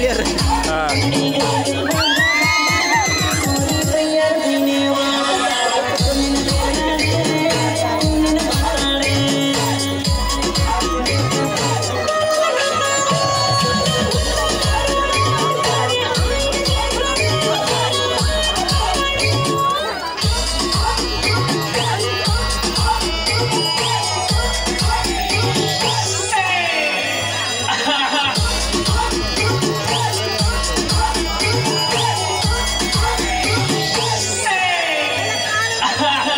Форер. А. ha ha!